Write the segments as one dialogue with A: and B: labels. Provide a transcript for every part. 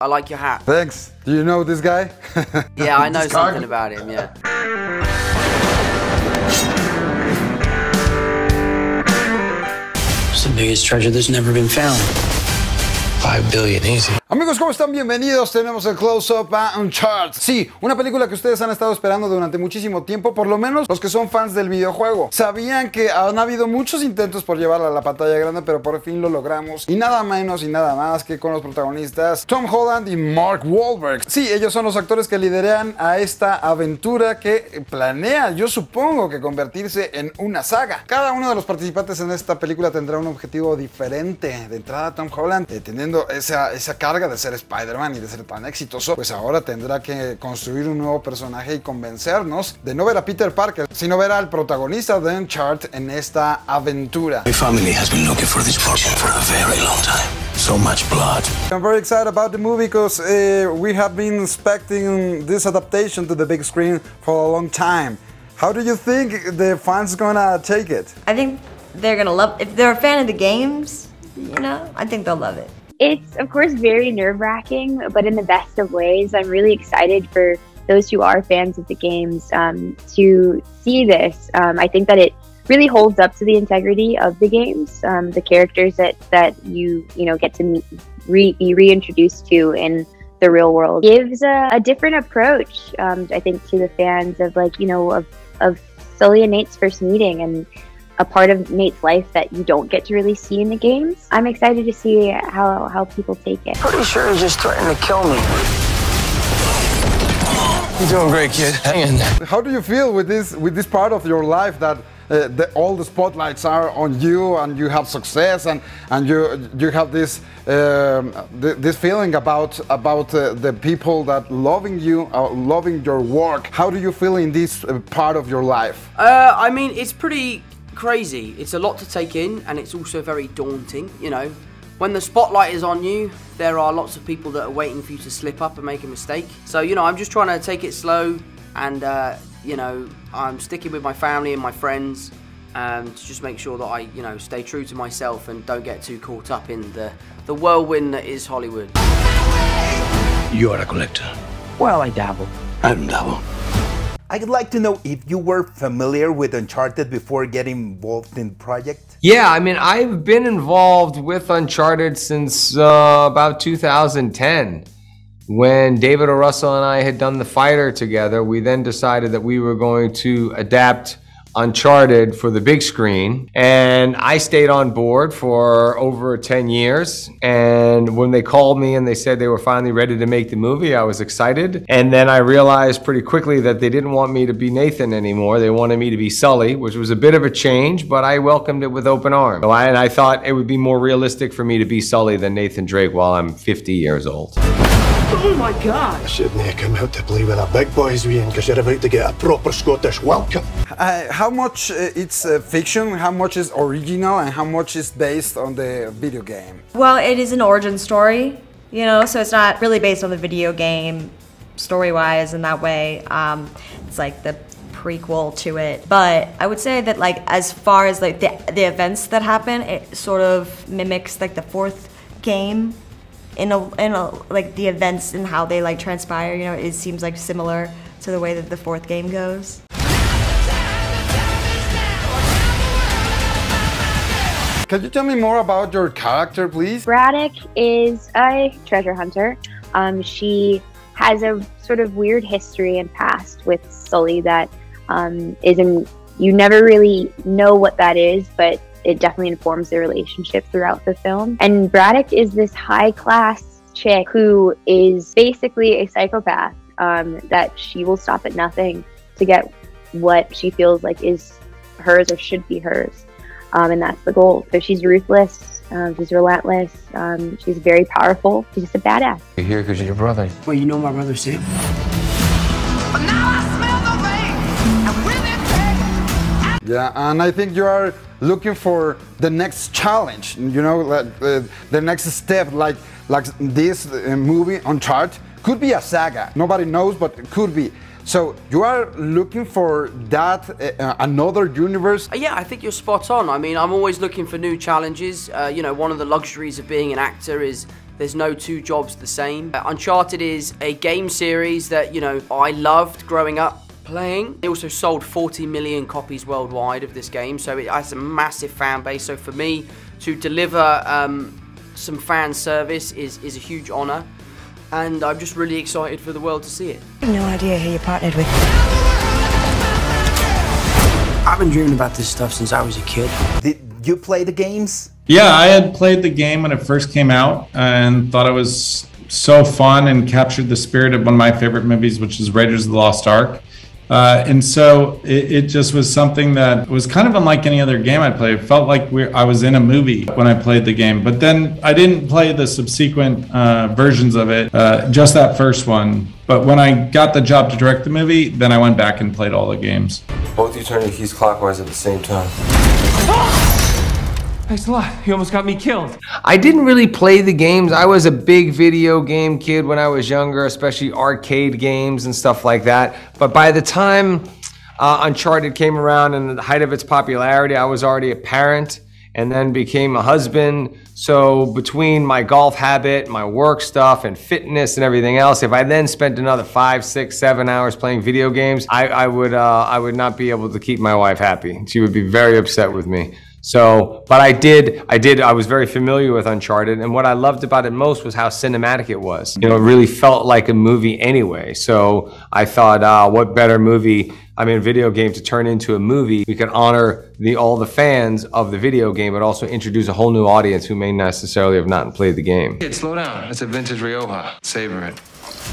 A: I like your hat.
B: Thanks. Do you know this guy?
A: Yeah, I know
B: This
A: something about him, yeah.
C: It's the biggest treasure that's never been found. Five billion, easy.
B: Amigos, ¿cómo están? Bienvenidos. Tenemos el close-up a Uncharted. Sí, una película que ustedes han estado esperando durante muchísimo tiempo, por lo menos los que son fans del videojuego. Sabían que han habido muchos intentos por llevarla a la pantalla grande, pero por fin lo logramos. Y nada menos y nada más que con los protagonistas Tom Holland y Mark Wahlberg. Sí, ellos son los actores que lideran a esta aventura que planea, yo supongo, que convertirse en una saga. Cada uno de los participantes en esta película tendrá un objetivo diferente. De entrada, Tom Holland, eh, esa, esa carga de ser Spider-Man y de ser tan exitoso, pues ahora tendrá que construir un nuevo personaje y convencernos de no ver a Peter Parker, sino ver al protagonista de Uncharted en esta aventura.
C: My family has been looking for this portion for a very long time. So much blood.
B: I'm very excited about the movie because uh, we have been expecting this adaptation to the big screen for a long time. How do you think the fans gonna take it?
D: I think they're gonna love. If they're a fan of the games, you know, I think they'll love it.
E: It's, of course, very nerve wracking, but in the best of ways. I'm really excited for those who are fans of the games um, to see this. Um, I think that it really holds up to the integrity of the games, um, the characters that, that you you know get to meet, re, be reintroduced to in the real world gives a, a different approach. Um, I think to the fans of like you know of of Sully and Nate's first meeting and a part of Nate's life that you don't get to really see in the games. I'm excited to see how, how people take it.
C: Pretty sure he's just threatening to kill me. You're doing great, kid. Hang in there.
B: How do you feel with this with this part of your life that uh, the, all the spotlights are on you and you have success and and you you have this um, th- this feeling about about uh, the people that loving you uh, loving your work. How do you feel in this uh, part of your life?
A: Uh, I mean, it's pretty crazy. It's a lot to take in, and it's also very daunting. You know, when the spotlight is on you, there are lots of people that are waiting for you to slip up and make a mistake. So, you know, I'm just trying to take it slow, and uh, you know, I'm sticking with my family and my friends. Um, to just make sure that I, you know, stay true to myself and don't get too caught up in the, the whirlwind that is Hollywood.
C: You are a collector.
F: Well, I dabble.
C: I don't dabble.
F: I'd like to know if you were familiar with Uncharted before getting involved in the project.
G: Yeah, I mean, I've been involved with Uncharted since uh, about 2010. When David O. Russell and I had done The Fighter together, we then decided that we were going to adapt Uncharted for the big screen. And I stayed on board for over 10 years. And when they called me and they said they were finally ready to make the movie, I was excited. And then I realized pretty quickly that they didn't want me to be Nathan anymore. They wanted me to be Sully, which was a bit of a change, but I welcomed it with open arms. So I- And I thought it would be more realistic for me to be Sully than Nathan Drake while I'm 50 years old. Oh my God!
H: I shouldn't have come out to play with the big boys, Ian, because you're about to get a proper Scottish welcome.
B: Uh, how much uh, it's uh, fiction? How much is original? And how much is based on the video game?
D: Well, it is an origin story, you know, so it's not really based on the video game story wise in that way. Um, it's like the prequel to it. But I would say that, like, as far as like the, the events that happen, it sort of mimics like the fourth game. In a, in a, like the events and how they like transpire, you know, it seems like similar to the way that the fourth game goes.
B: Can you tell me more about your character, please?
E: Braddock is a treasure hunter. Um, she has a sort of weird history and past with Sully that um, isn't, you never really know what that is, but it definitely informs the relationship throughout the film. And Braddock is this high class chick who is basically a psychopath um, that she will stop at nothing to get what she feels like is hers or should be hers. Um, and that's the goal. So she's ruthless, um, she's relentless, um, she's very powerful, she's just a badass.
G: You're here because you're your brother.
C: Well, you know my brother Sam?
B: Yeah, and I think you are looking for the next challenge. You know, like, uh, the next step, like like this uh, movie Uncharted could be a saga. Nobody knows, but it could be. So you are looking for that uh, uh, another universe.
A: Uh, Yeah, I think you're spot on. I mean, I'm always looking for new challenges. Uh, you know, one of the luxuries of being an actor is There's no two jobs the same. Uh, Uncharted is a game series that, you know, I loved growing up playing. It also sold 40 million copies worldwide of this game, so it has a massive fan base. So for me to deliver um, some fan service is, is a huge honour, and I'm just really excited for the world to see it.
I: I have no idea who you partnered with.
C: I've been dreaming about this stuff since I was a kid.
F: Did you play the games?
J: Yeah, I had played the game when it first came out and thought it was so fun and captured the spirit of one of my favorite movies, which is Raiders of the Lost Ark. Uh, and so it, it, just was something that was kind of unlike any other game I played. It felt like we, I was in a movie when I played the game. But then I didn't play the subsequent uh, versions of it, uh, just that first one. But when I got the job to direct the movie, then I went back and played all the games.
K: Both you turn your keys clockwise at the same time.
G: Thanks a lot. You almost got me killed. I didn't really play the games. I was a big video game kid when I was younger, especially arcade games and stuff like that. But by the time uh, Uncharted came around and the height of its popularity, I was already a parent and then became a husband. So between my golf habit, my work stuff, and fitness and everything else, if I then spent another five, six, seven hours playing video games, I, I would uh, I would not be able to keep my wife happy. She would be very upset with me. So, but I did, I did, I was very familiar with Uncharted, and what I loved about it most was how cinematic it was. You know, it really felt like a movie anyway. So I thought, uh, what better movie, I mean, video game to turn into a movie? We could honor the all the fans of the video game, but also introduce a whole new audience who may necessarily have not played the game.
K: Kid, slow down. It's a vintage Rioja. Savor it.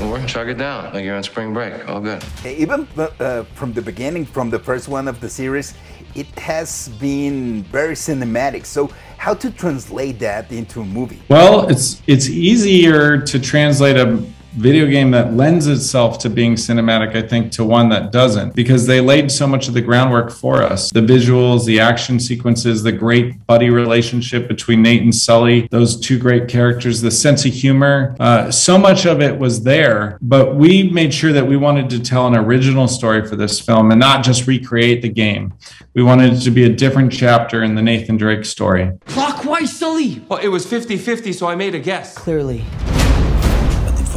K: Or chug it down like you're on spring break. All good.
F: Even uh, from the beginning, from the first one of the series, it has been very cinematic. So how to translate that into a movie?
J: Well, it's it's easier to translate a video game that lends itself to being cinematic, I think, to one that doesn't, because they laid so much of the groundwork for us. The visuals, the action sequences, the great buddy relationship between Nate and Sully, those two great characters, the sense of humor. Uh, so much of it was there, but we made sure that we wanted to tell an original story for this film and not just recreate the game. We wanted it to be a different chapter in the Nathan Drake story.
G: Clockwise, Sully! Well, it was 50 50, so I made a guess.
A: Clearly.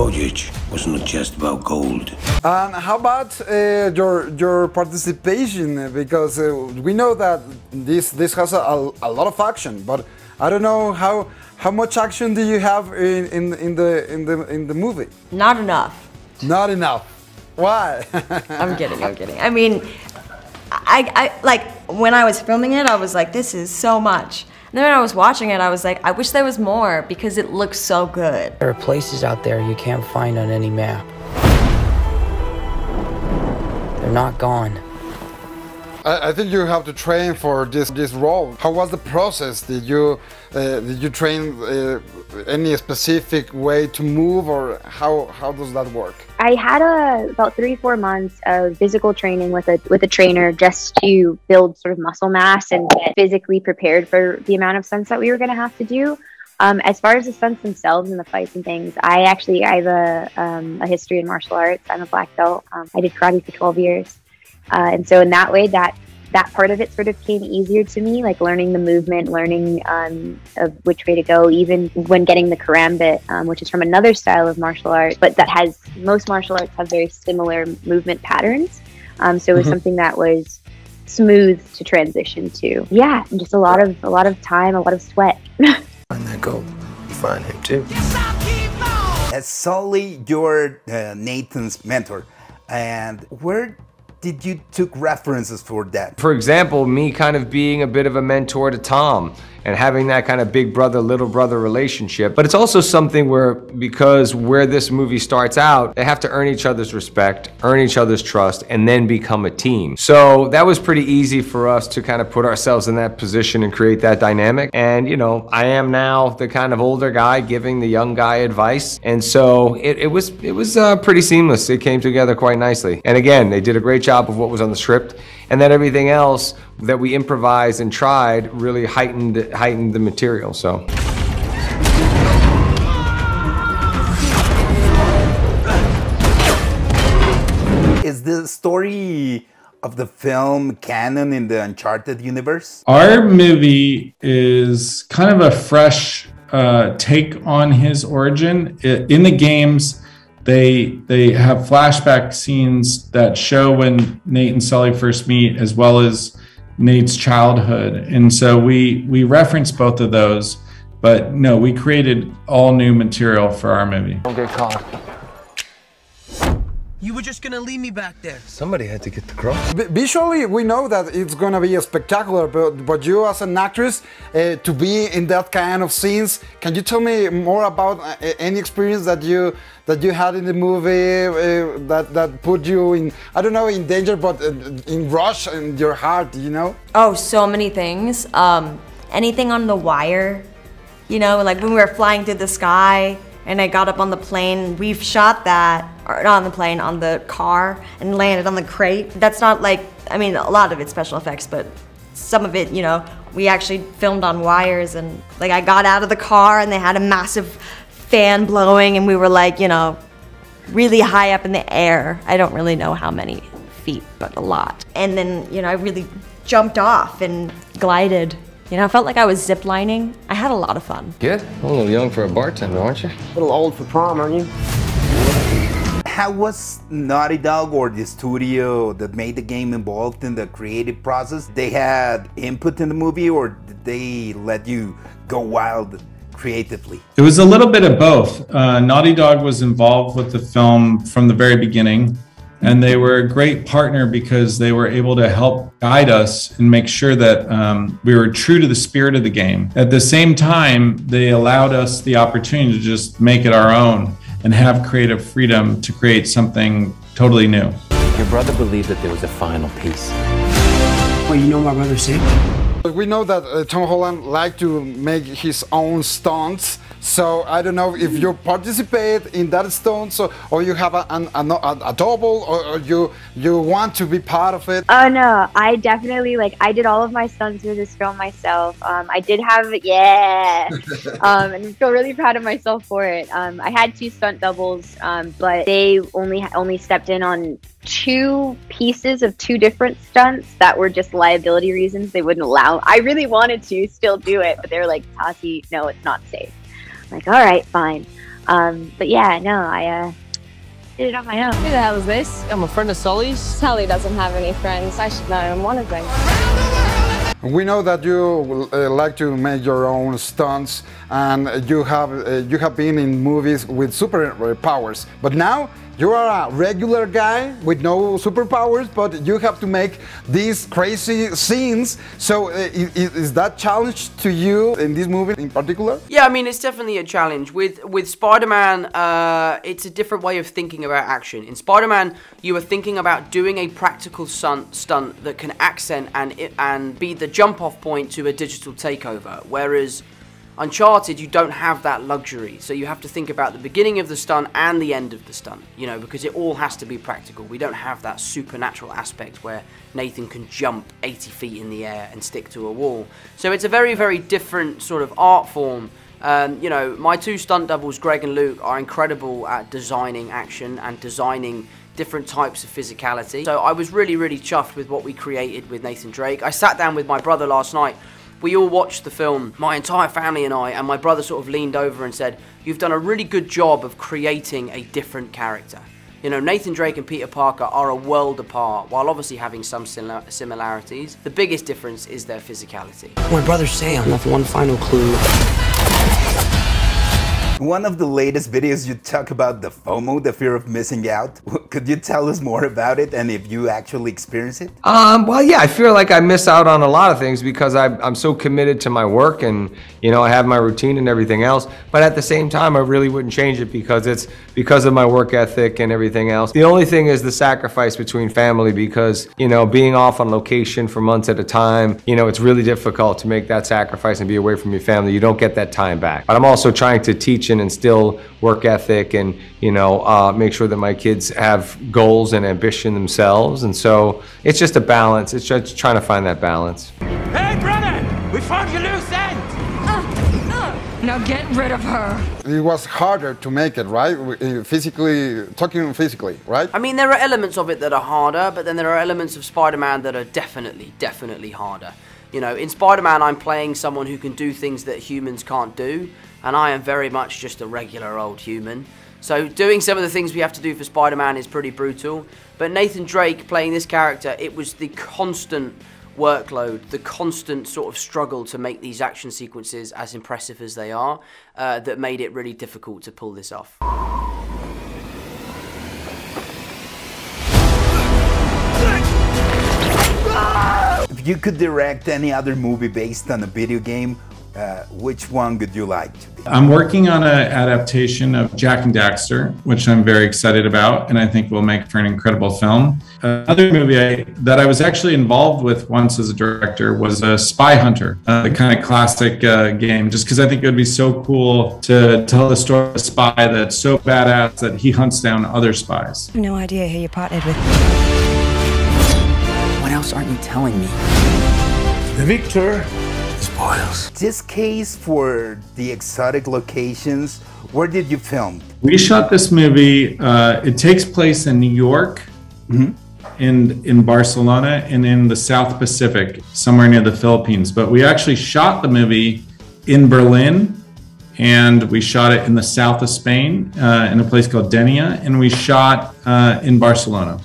C: Voyage was not just about gold.
B: And how about uh, your your participation? Because uh, we know that this this has a, a, lot of action, but I don't know how how much action do you have in, in, in the in the in the movie?
D: Not enough.
B: Not enough. Why?
D: I'm kidding. I'm kidding. I mean, I, I like when I was filming it, I was like, this is so much. And then when I was watching it, I was like, I wish there was more because it looks so good.
I: There are places out there you can't find on any map. They're not gone.
B: I, I think you have to train for this this role. How was the process? Did you uh, did you train uh, any specific way to move, or how how does that work?
E: I had a about three four months of physical training with a with a trainer just to build sort of muscle mass and get physically prepared for the amount of stunts that we were going to have to do. Um, as far as the stunts themselves and the fights and things, I actually I have a, um, a history in martial arts. I'm a black belt. Um, I did karate for 12 years. Uh, and so in that way, that that part of it sort of came easier to me, like learning the movement, learning um, of which way to go, even when getting the karambit, um, which is from another style of martial art, but that has most martial arts have very similar movement patterns. Um, so it was mm-hmm. something that was smooth to transition to. Yeah, and just a lot of a lot of time, a lot of sweat.
C: find that gold, you find him too.
F: As Sully, you're uh, Nathan's mentor, and where did you took references for that?
G: For example, me kind of being a bit of a mentor to Tom and having that kind of big brother, little brother relationship. But it's also something where, because where this movie starts out, they have to earn each other's respect, earn each other's trust, and then become a team. So that was pretty easy for us to kind of put ourselves in that position and create that dynamic. And, you know, I am now the kind of older guy giving the young guy advice. And so it, it was, it was uh, pretty seamless. It came together quite nicely. And again, they did a great job of what was on the script and then everything else that we improvised and tried really heightened heightened the material. So.
F: Is the story of the film canon in the Uncharted universe?
J: Our movie is kind of a fresh uh, take on his origin. In the games, they they have flashback scenes that show when Nate and Sully first meet, as well as Nate's childhood, and so we we reference both of those. But no, we created all new material for our movie.
K: Don't get caught.
A: You were just gonna leave me back there.
K: Somebody had to get the cross.
B: Vi- Visually, we know that it's gonna be a spectacular, but, but you as an actress, uh, to be in that kind of scenes, can you tell me more about uh, any experience that you that you had in the movie uh, that that put you in, I don't know, in danger, but uh, in rush in your heart, you know?
D: Oh, so many things. Um, anything on the wire, you know, like when we were flying through the sky and I got up on the plane, we've shot that, or not on the plane, on the car and landed on the crate. That's not like, I mean, a lot of it's special effects, but some of it, you know, we actually filmed on wires and like I got out of the car and they had a massive fan blowing and we were like, you know, really high up in the air. I don't really know how many feet, but a lot. And then, you know, I really jumped off and glided. You know, I felt like I was ziplining. I had a lot of fun.
K: Good. A little young for a bartender, aren't you?
A: A little old for prom, aren't you?
F: How was Naughty Dog or the studio that made the game involved in the creative process? They had input in the movie or did they let you go wild creatively?
J: It was a little bit of both. Uh, Naughty Dog was involved with the film from the very beginning, and they were a great partner because they were able to help guide us and make sure that um, we were true to the spirit of the game. At the same time, they allowed us the opportunity to just make it our own and have creative freedom to create something totally new.
L: Your brother believed that there was a final piece.
A: Well, you know my brother Sam?
B: We know that uh, Tom Holland liked to make his own stunts, so I don't know if you participate in that stunt, so, or you have a, an, a, a, a double, or, or you you want to be part of it.
E: Oh no, I definitely like I did all of my stunts for this film myself. Um, I did have yeah, um, and I feel really proud of myself for it. Um, I had two stunt doubles, um, but they only only stepped in on two pieces of two different stunts that were just liability reasons. They wouldn't allow. I really wanted to still do it, but they were like, Tati, no, it's not safe. I'm like, all right, fine. Um, but yeah, no, I uh, did it on my own.
M: Who the hell is this? I'm a friend of Sully's. Sully doesn't have any friends. I should know I'm One of them.
B: We know that you uh, like to make your own stunts, and you have uh, you have been in movies with superpowers. But now you are a regular guy with no superpowers, but you have to make these crazy scenes. So, uh, is, is that challenge to you in this movie in particular?
A: Yeah, I mean it's definitely a challenge. With with Spider-Man, uh, it's a different way of thinking about action. In Spider-Man, you are thinking about doing a practical stunt, stunt that can accent and and be the jump-off point to a digital takeover. Whereas Uncharted, you don't have that luxury, so you have to think about the beginning of the stunt and the end of the stunt, you know, because it all has to be practical. We don't have that supernatural aspect where Nathan can jump 80 feet in the air and stick to a wall. So it's a very, very different sort of art form. Um, you know, my two stunt doubles, Greg and Luke, are incredible at designing action and designing different types of physicality. So I was really, really chuffed with what we created with Nathan Drake. I sat down with my brother last night we all watched the film, my entire family and I, and my brother sort of leaned over and said, You've done a really good job of creating a different character. You know, Nathan Drake and Peter Parker are a world apart, while obviously having some similarities. The biggest difference is their physicality.
I: My brother Sam left one final clue.
F: One of the latest videos you talk about the FOMO, the fear of missing out. Could you tell us more about it and if you actually experience it?
G: Um, well, yeah, I feel like I miss out on a lot of things because I, I'm so committed to my work and, you know, I have my routine and everything else. But at the same time, I really wouldn't change it because it's because of my work ethic and everything else. The only thing is the sacrifice between family because, you know, being off on location for months at a time, you know, it's really difficult to make that sacrifice and be away from your family. You don't get that time back. But I'm also trying to teach and instill work ethic and, you know, uh, make sure that my kids have goals and ambition themselves. And so it's just a balance. It's just trying to find that balance.
N: Hey, brother! We found your loose end!
M: Now get rid of her.
B: It was harder to make it, right? Uh, Physically, talking physically, right?
A: I mean, there are elements of it that are harder, but then there are elements of Spider-Man that are definitely, definitely harder. You know, in Spider-Man, I'm playing someone who can do things that humans can't do, and I am very much just a regular old human. So doing some of the things we have to do for Spider-Man is pretty brutal. But Nathan Drake playing this character, it was the constant workload, the constant sort of struggle to make these action sequences as impressive as they are, uh, that made it really difficult to pull this off.
F: If you could direct any other movie based on a video game, uh, which one would you like to be?
J: I'm working on an adaptation of Jak and Daxter, which I'm very excited about, and I think will make for an incredible film. Another movie I, that I was actually involved with once as a director was a Spy Hunter, uh, the kind of classic uh, game, just because I think it would be so cool to tell the story of a spy that's so badass that he hunts down other spies.
O: I have no idea who you partnered with.
I: What else aren't you telling me?
H: The victor
C: spoils.
F: This case for the exotic locations, where did you film?
J: We shot this movie. Uh, it takes place in New York,
F: Mhm.
J: in in Barcelona, and in the South Pacific, somewhere near the Philippines. But we actually shot the movie in Berlin, and we shot it in the south of Spain, uh, in a place called Denia, and we shot uh, in Barcelona.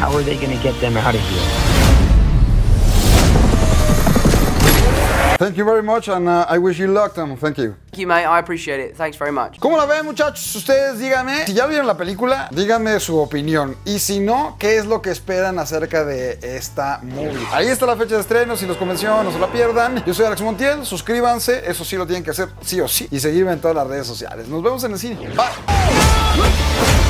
I: How are they gonna get them out of here?
B: Thank you very much, and uh, I wish you luck, Tom. Thank you.
A: Thank you, mate. I appreciate it. Thanks very much.
B: ¿Cómo la ven, muchachos? Ustedes díganme. Si ya vieron la película, díganme su opinión. Y si no, ¿qué es lo que esperan acerca de esta movie? Ahí está la fecha de estreno. Si los convenció, no se la pierdan. Yo soy Alex Montiel. Suscríbanse. Eso sí lo tienen que hacer sí o sí. Y seguirme en todas las redes sociales. Nos vemos en el cine. Bye.